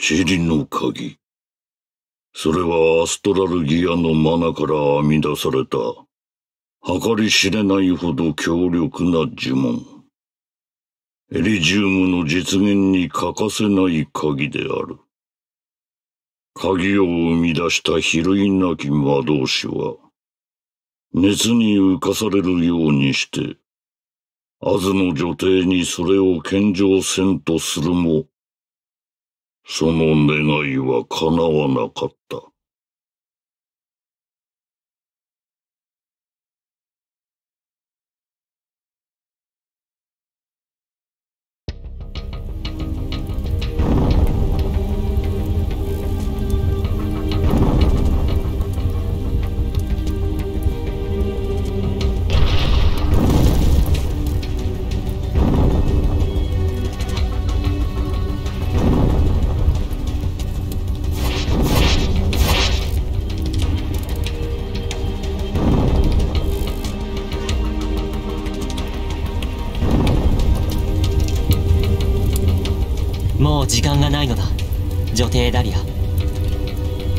塵の鍵。それはアストラルギアのマナから編み出された、計り知れないほど強力な呪文。エリジウムの実現に欠かせない鍵である。鍵を生み出した比類なき魔導士は、熱に浮かされるようにして、アズの女帝にそれを献上せんとするも、その願いは叶わなかった。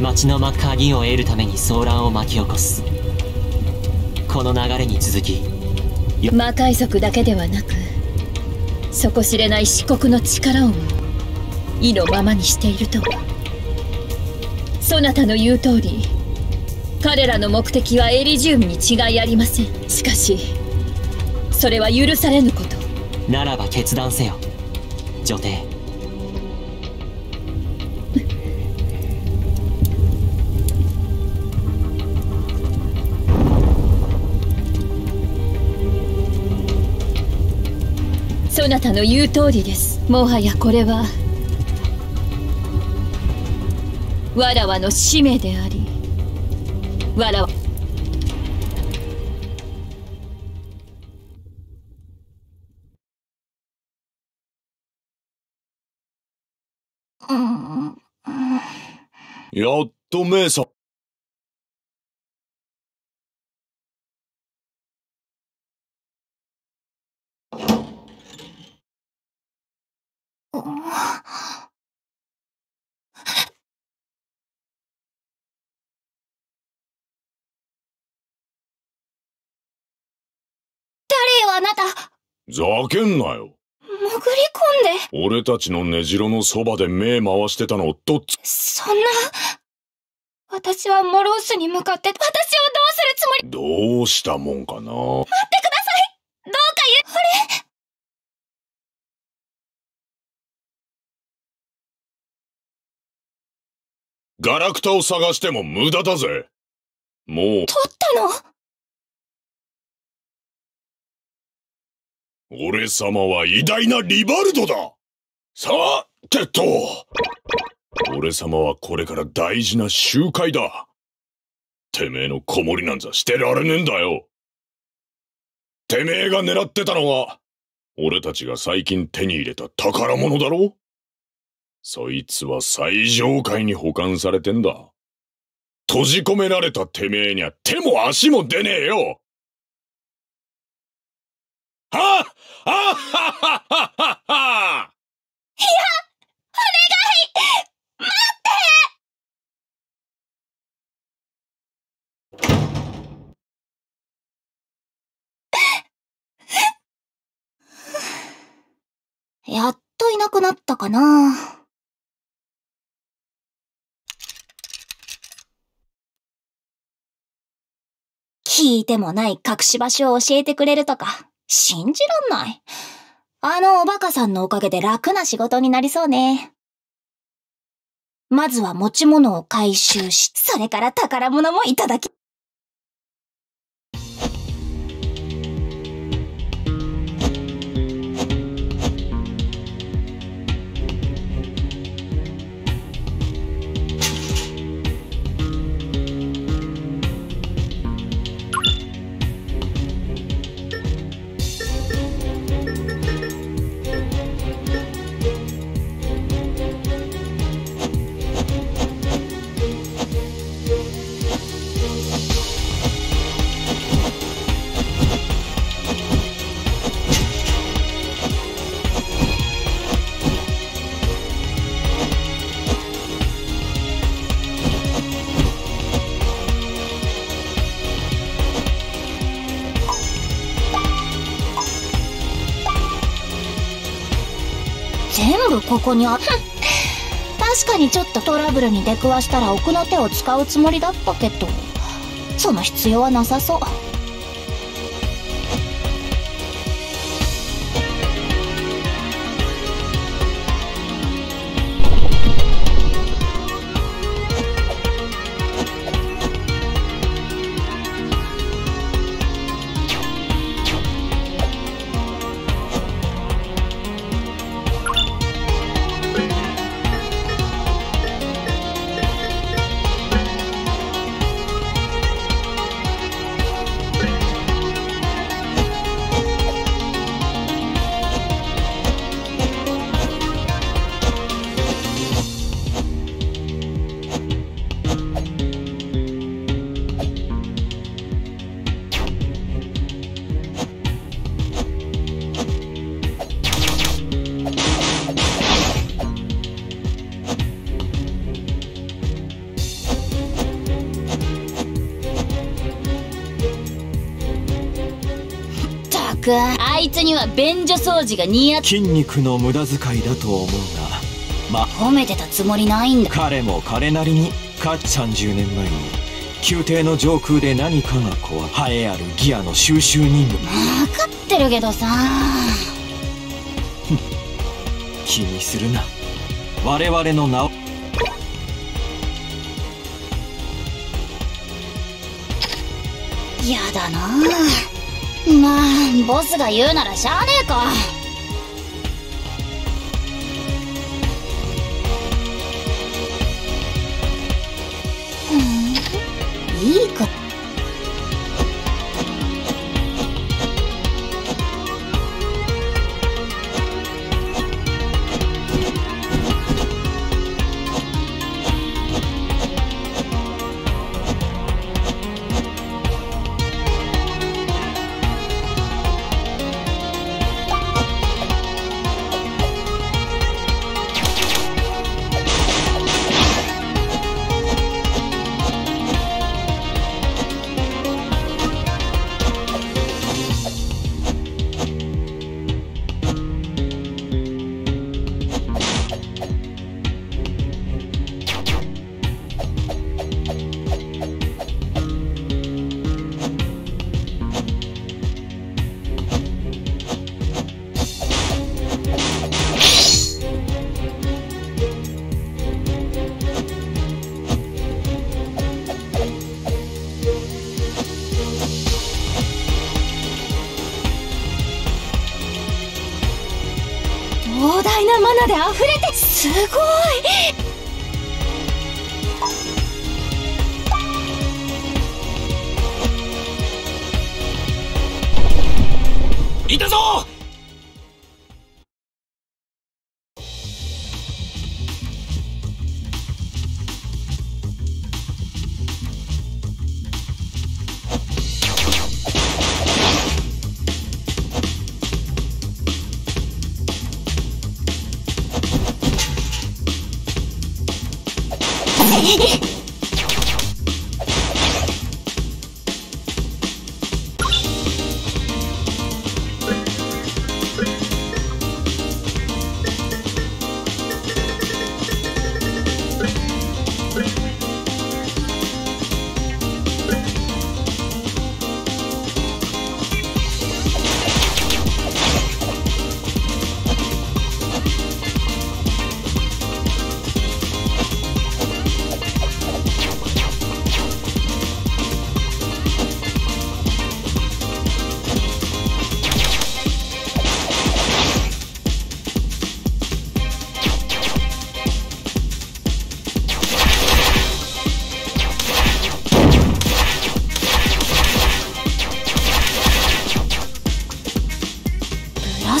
町の幕鍵を得るために騒乱を巻き起こす。この流れに続き魔界族だけではなく底知れない四国の力をも意のままにしていると。はそなたの言う通り彼らの目的はエリジウムに違いありません。しかしそれは許されぬこと。ならば決断せよ。女帝そなたの言う通りです。もはやこれはわらわの使命でありわらわ。やっと目さあなた。ざけんなよ。潜り込んで。俺たちの根城のそばで目回してたのをどっち？そんな。私はモロースに向かって私をどうするつもり？どうしたもんかな？待ってくださいどうか言あれガラクタを探しても無駄だぜ。もう。取ったの？俺様は偉大なリバルドださてと、俺様はこれから大事な集会だ。てめえの子守なんざしてられねえんだよ。てめえが狙ってたのは、俺たちが最近手に入れた宝物だろそいつは最上階に保管されてんだ。閉じ込められたてめえには手も足も出ねえよはっははははははいや、お願い待ってやっといなくなったかな。聞いてもない隠し場所を教えてくれるとか、信じらんない。あのおバカさんのおかげで楽な仕事になりそうね。まずは持ち物を回収し、それから宝物もいただき。ここにあ 確かにちょっとトラブルに出くわしたら奥の手を使うつもりだったけど。その必要はなさそう。は便所掃除が似合っ筋肉の無駄遣いだと思うが。ま褒めてたつもりないんだ。彼も彼なりにか30年前に宮廷の上空で何かが壊栄えあるギアの収集任務。分かってるけどさ。気にするな。我々の名を。やだなまあボスが言うならしゃあねえか。膨大なマナで溢れてすごい。いたぞ！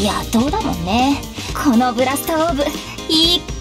ブラスいやどうだもんね。このブラストオーブいい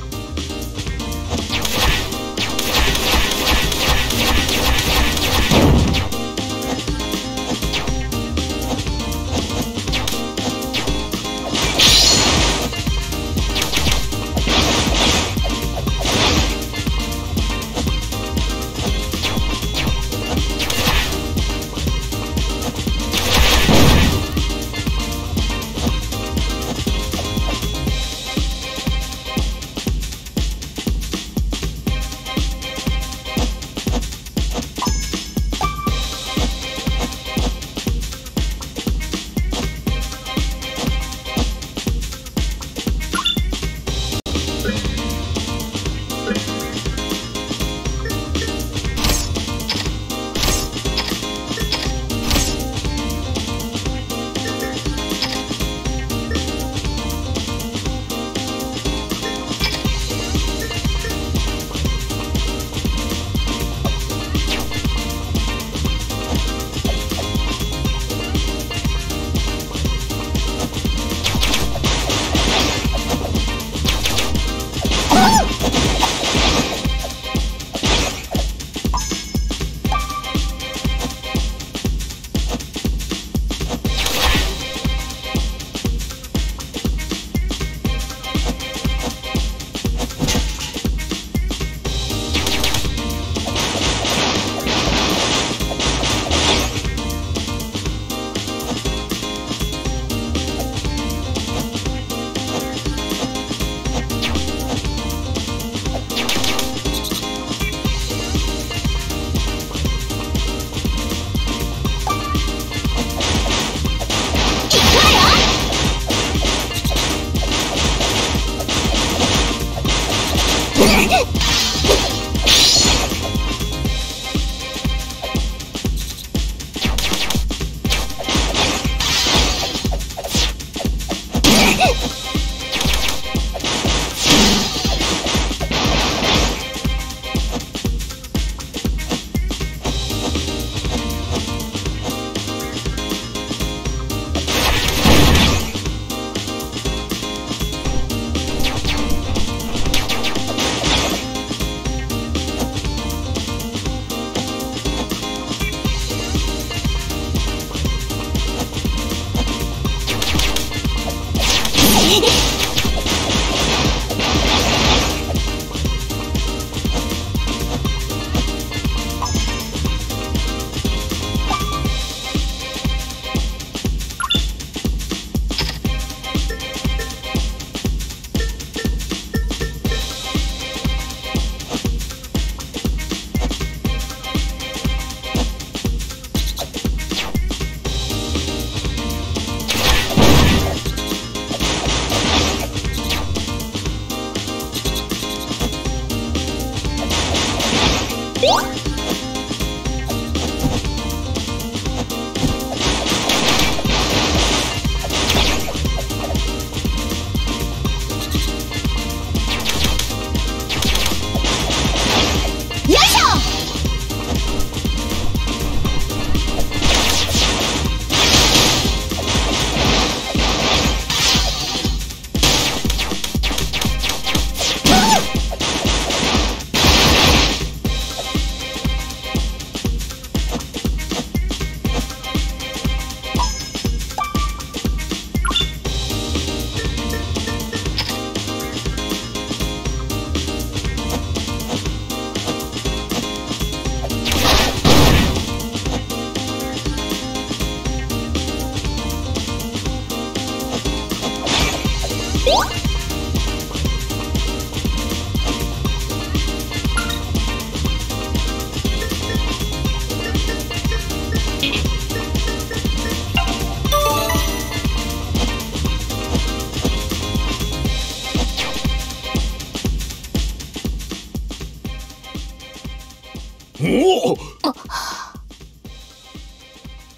おお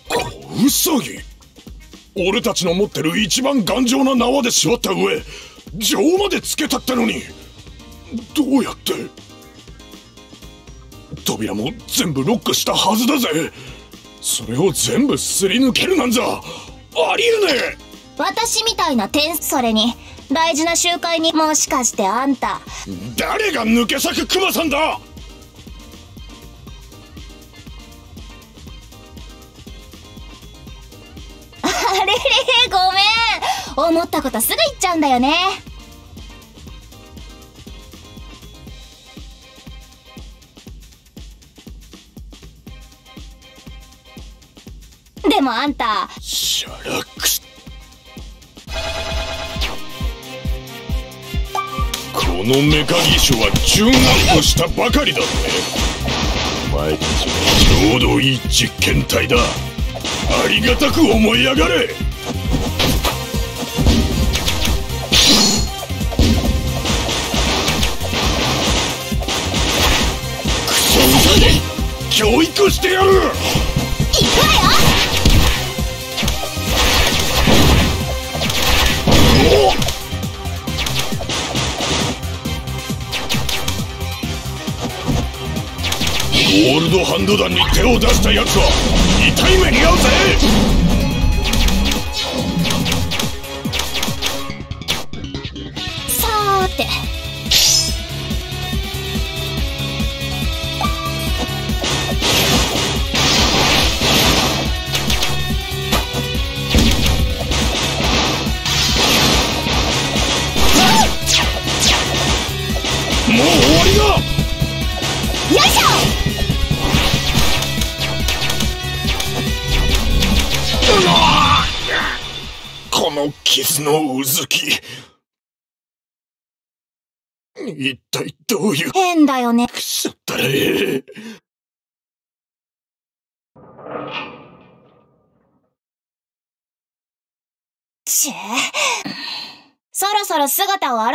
小ウサギ俺たちの持ってる一番頑丈な縄で縛った上。情までつけたってのに。どうやって？扉も全部ロックしたはずだぜ。それを全部すり抜けるなんざ。ありえねえ。私みたいな天それに。大事な集会にもしかしてあんた。誰が抜け咲くクマさんだ？れれごめん。思ったことすぐ言っちゃうんだよね。でもあんたシャラックス。このメカギショはチューンアップしたばかりだぜお前たちはちょうどいい実験体だ。ありがたく思いやがれ。クソウサギ教育してやる。ールドハンド団に手を出した奴は痛い目に遭うぜ。の傷のうずき。一体どういうょ変だよね。くそったれちぇそろそろ姿を現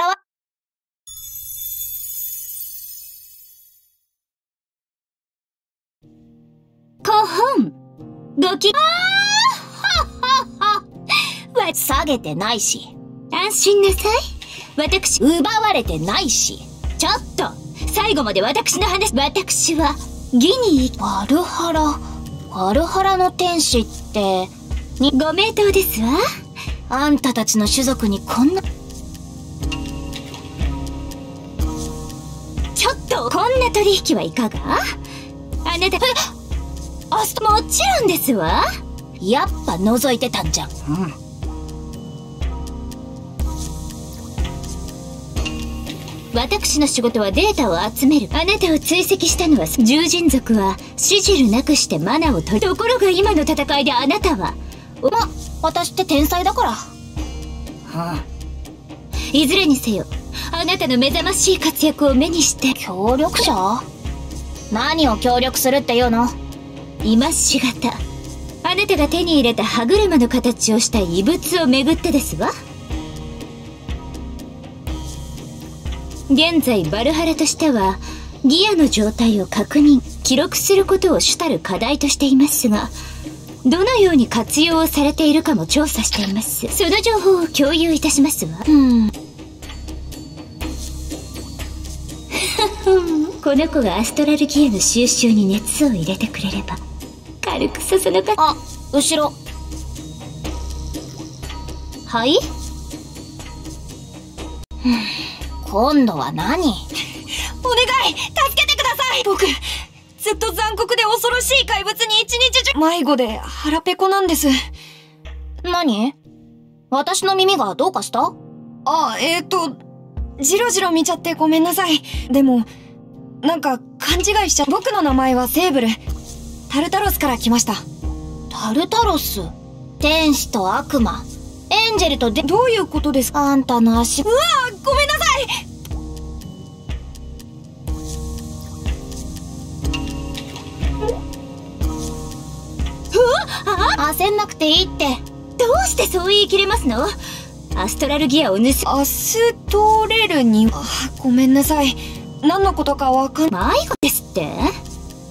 コホンごき、あわ下げてないし。安心なさい。私、奪われてないし。ちょっと。最後まで私の話、私は、義に生き、ワルハラ。ワルハラの天使って。ご名答ですわ。あんたたちの種族にこんな。ちょっと、こんな取引はいかが？あなた、あ、もちろんですわ。やっぱ覗いてたんじゃん私の仕事はデータを集める。あなたを追跡したのは、獣人族は、シジルなくしてマナを取り、ところが今の戦いであなたは、ま私って天才だからいずれにせよ、あなたの目覚ましい活躍を目にして、協力者？何を協力するっていうの？今しがた。あなたが手に入れた歯車の形をした異物をめぐってですわ。現在バルハラとしては、ギアの状態を確認記録することを主たる課題としていますがどのように活用をされているかも調査していますその情報を共有いたしますわうん。この子がアストラルギアの収集に熱を入れてくれれば軽くそそのかあ、後ろ。はい？うん今度は何？お願い助けてください僕、ずっと残酷で恐ろしい怪物に一日中、迷子で腹ペコなんです。何？私の耳がどうかした？あ、えーと、じろじろ見ちゃってごめんなさい。でも、なんか勘違いしちゃ、僕の名前はセーブル。タルタロスから来ました。タルタロス？天使と悪魔。エンジェルとで、どういうことですか？あんたの足、うわごめんなさい焦んなくていいって。どうしてそう言い切れますの？アストラルギアを盗アストレルに、あ、ごめんなさい。何のことかわかん、迷子ですって？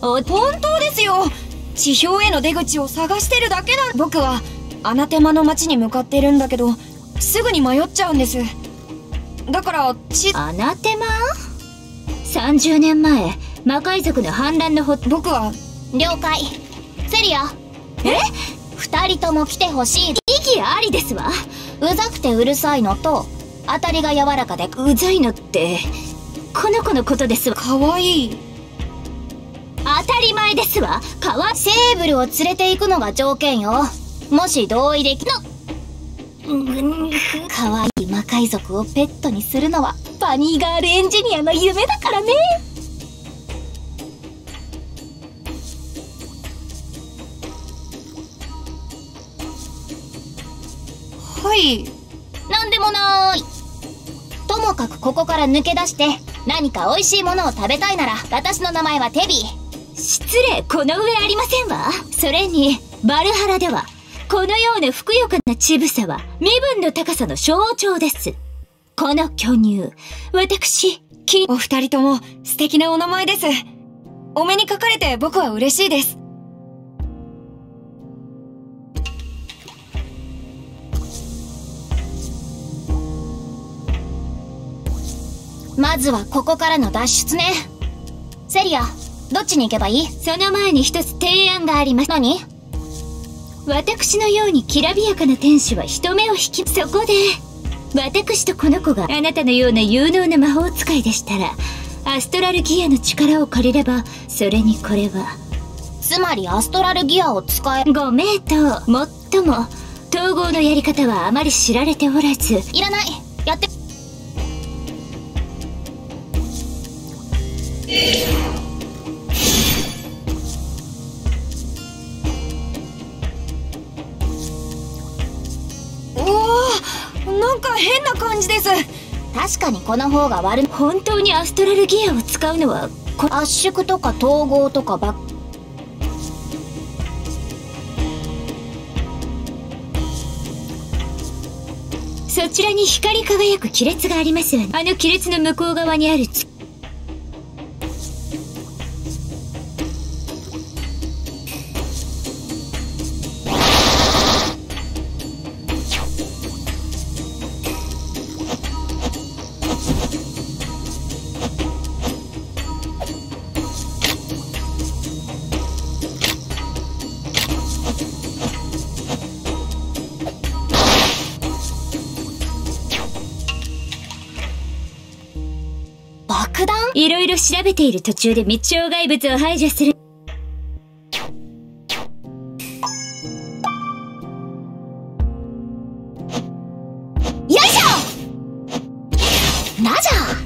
お本当ですよ地表への出口を探してるだけなん僕は、アナテマの街に向かってるんだけど、すぐに迷っちゃうんです。だから、ち、アナテマ ?30 年前魔界族の反乱のほ僕は、了解。セリア。え？二人とも来てほしい。異議ありですわうざくてうるさいのと、当たりが柔らかで、うざいのってこの子のことですわかわいい。当たり前ですわかわセーブルを連れて行くのが条件よ。もし同意できの。かわいい魔界族をペットにするのは、バニーガールエンジニアの夢だからね。い。なんでもない。ともかくここから抜け出して、何か美味しいものを食べたいなら、私の名前はテビー。失礼この上ありませんわそれにバルハラではこのようなふくよかな乳房は身分の高さの象徴ですこの巨乳私きお二人とも素敵なお名前です。お目にかかれて僕は嬉しいです。まずはここからの脱出ね。セリア、どっちに行けばいい？その前に一つ提案があります何？私のようにきらびやかな天使は人目を引きそこで私とこの子があなたのような有能な魔法使いでしたらアストラルギアの力を借りればそれにこれはつまりアストラルギアを使え、ご名答もっとも統合のやり方はあまり知られておらずいらない。やって、おおなんか変な感じです。確かにこの方が悪い。本当にアストラルギアを使うのはこ圧縮とか統合とかばっそちらに光り輝く亀裂がありますわねあの亀裂の向こう側にあるつ調べている途中で未知障害物を排除する。よいしょなじゃ